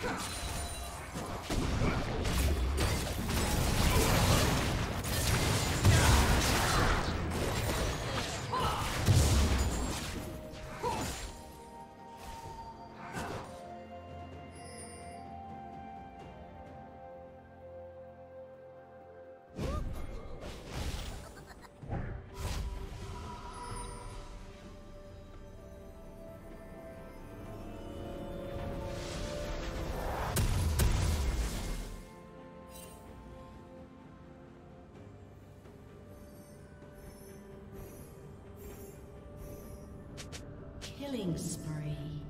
Kill. Killing spree.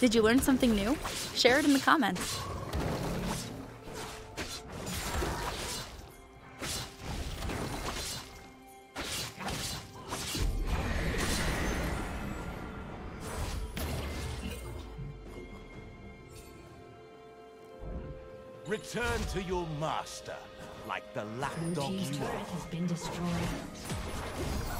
Did you learn something new? Share it in the comments. Return to your master, like the Blue lapdog team's you turret are. has been destroyed.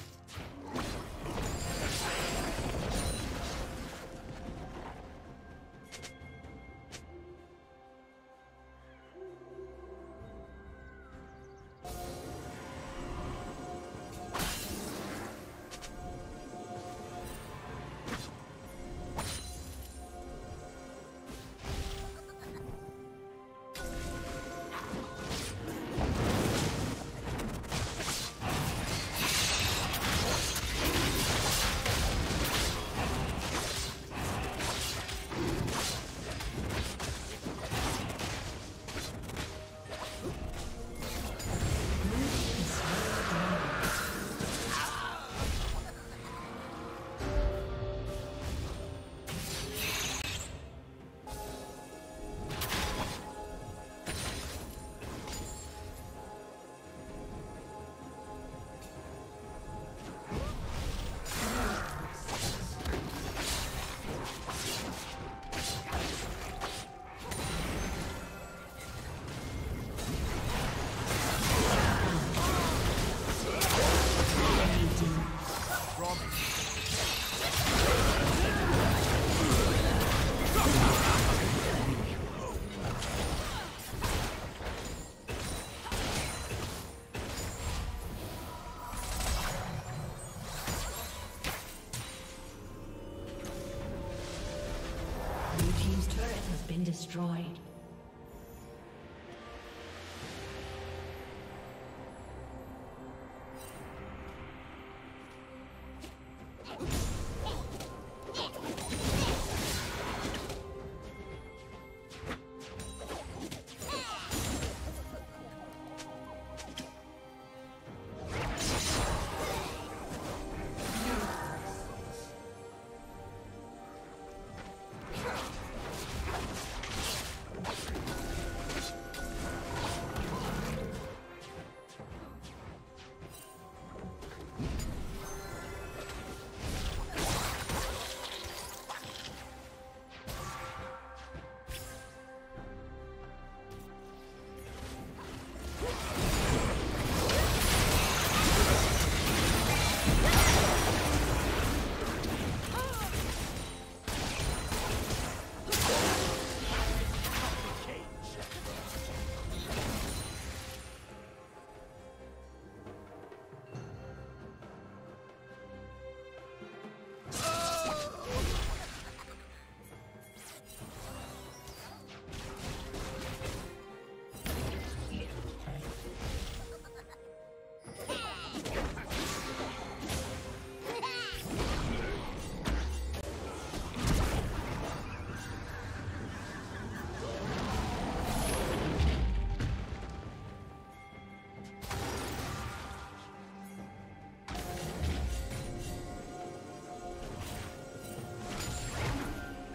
Has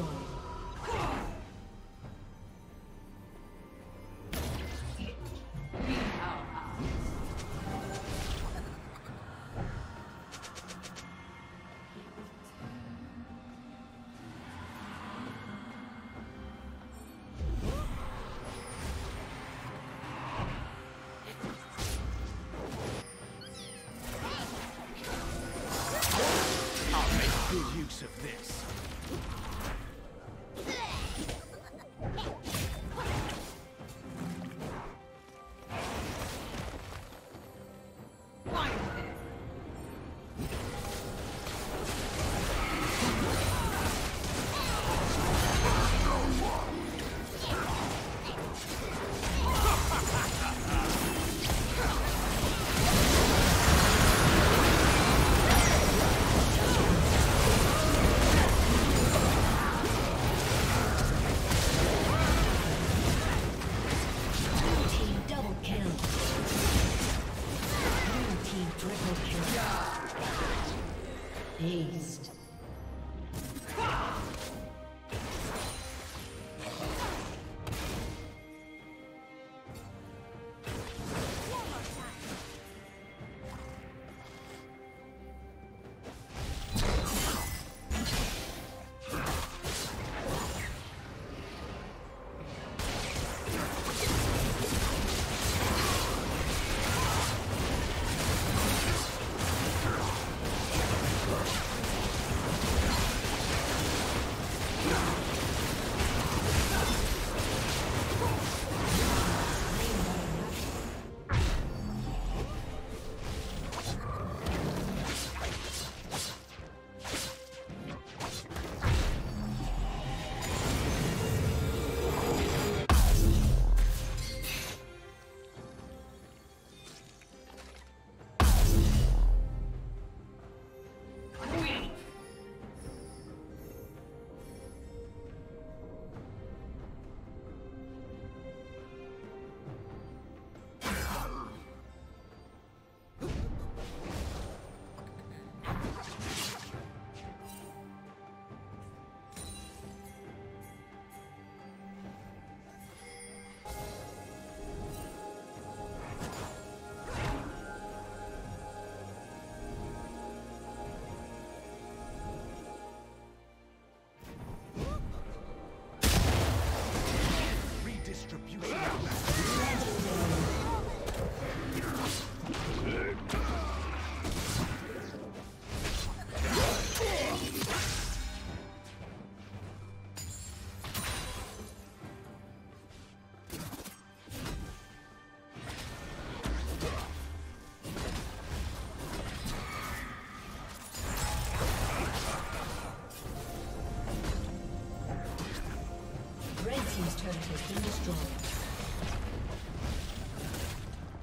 Destroyed. Haste.